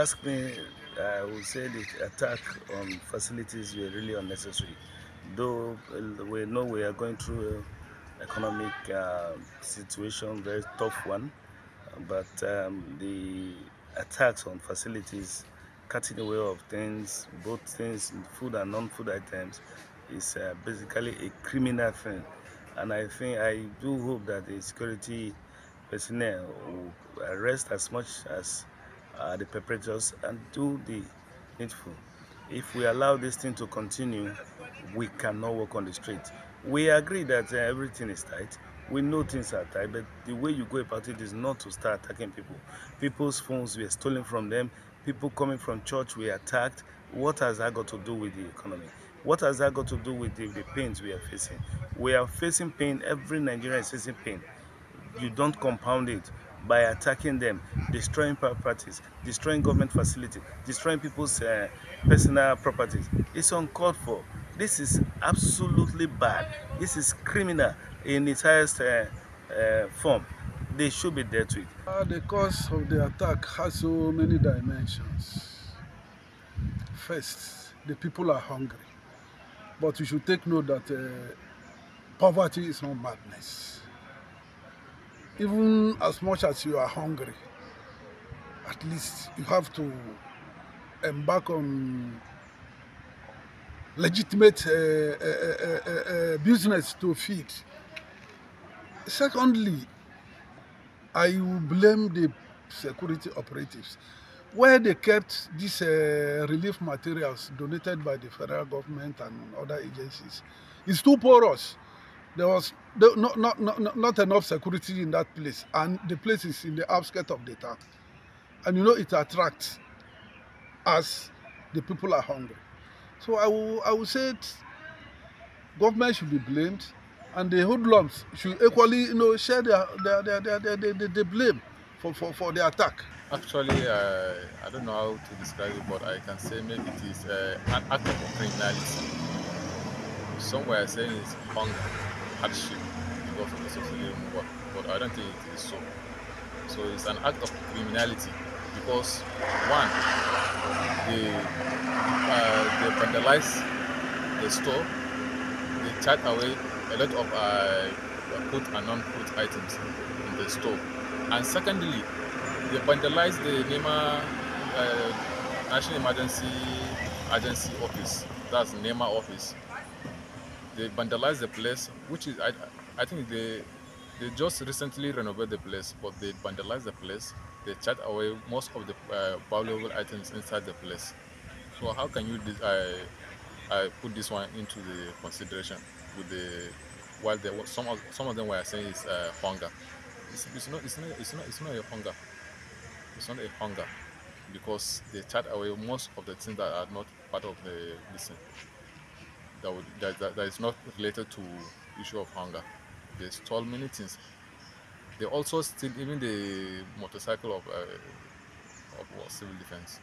ask me, I would say the attack on facilities were really unnecessary. Though we know we are going through an economic uh, situation, very tough one, but um, the attacks on facilities, cutting away of things, both things, food and non-food items, is uh, basically a criminal thing. And I think I do hope that the security personnel will arrest as much as uh, the perpetrators and do the needful. If we allow this thing to continue, we cannot walk on the street. We agree that uh, everything is tight. We know things are tight, but the way you go about it is not to start attacking people. People's phones were stolen from them. People coming from church were attacked. What has that got to do with the economy? What has that got to do with the, the pains we are facing? We are facing pain. Every Nigerian is facing pain. You don't compound it by attacking them, destroying properties, destroying government facilities, destroying people's uh, personal properties. It's uncalled for. This is absolutely bad. This is criminal in its highest uh, uh, form. They should be dealt with. Uh, the cause of the attack has so many dimensions. First, the people are hungry. But you should take note that uh, poverty is not madness. Even as much as you are hungry, at least you have to embark on legitimate uh, uh, uh, business to feed. Secondly, I will blame the security operatives where they kept these uh, relief materials donated by the federal government and other agencies. It's too porous. There was not, not, not, not enough security in that place, and the place is in the outskirts of the town. And you know it attracts as the people are hungry. So I will, I will say it, government should be blamed, and the hoodlums should equally you know, share their, their, their, their, their, their, their blame for, for, for the attack. Actually, uh, I don't know how to describe it, but I can say maybe it is uh, an act of criminality. Somewhere saying it's hunger, hardship because of the subsidy work, but I don't think it is so. So it's an act of criminality because one, they uh, they vandalize the store, they charge away a lot of uh, food and non-food items in the store, and secondly, they vandalize the NEMA uh, National Emergency Agency office. That's NEMA office. They vandalized the place, which is I, I think they they just recently renovated the place, but they vandalized the place. They charged away most of the uh, valuable items inside the place. So how can you uh, uh, put this one into the consideration with the while they, some of some of them were saying it's uh, hunger. It's, it's, not, it's, not, it's, not, it's not a hunger it's not a hunger because they charge away most of the things that are not part of the listen that, would, that, that, that is not related to issue of hunger. They stole many things. They also steal even the motorcycle of, uh, of civil defense